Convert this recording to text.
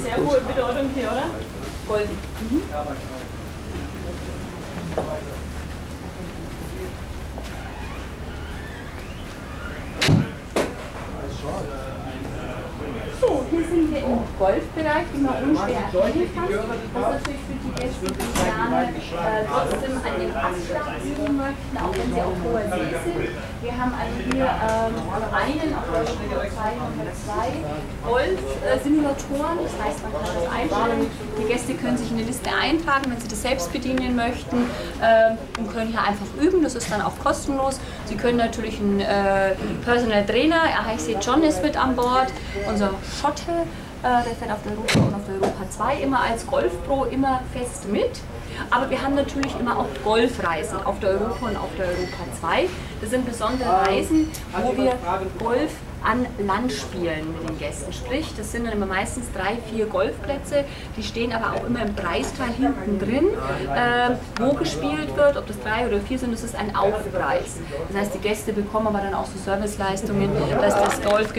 sehr hohe Bedeutung hier, oder? Golden. Mhm. So, hier sind wir im Golfbereich, wie man unschwer erkennen kann. Ist natürlich für die Gäste, die gerne äh, trotzdem an den Abschlag üben möchten, auch wenn sie auf hoher See sind. Wir haben also hier ähm, einen auf der Nummer 2 Nummer 2 Golf-Simulatoren, das heißt, man kann das einstellen. Die Gäste können sich in die Liste eintragen, wenn sie das selbst bedienen möchten äh, und können hier einfach üben. Das ist dann auch kostenlos. Sie können natürlich einen äh, Personal Trainer, er hier John, ist mit an Bord, unser Schotte, äh, der fährt auf der Europa und auf der Europa 2 immer als Golfpro immer fest mit. Aber wir haben natürlich immer auch Golfreisen auf der Europa und auf der Europa 2. Das sind besondere Reisen, wo wir Golf an Land spielen mit den Gästen. Sprich, das sind dann immer meistens drei, vier Golfplätze, die stehen aber auch immer im Preisteil hinten drin, äh, wo gespielt wird, ob das drei oder vier sind, das ist ein Aufpreis. Das heißt, die Gäste bekommen aber dann auch so Serviceleistungen, dass das Golf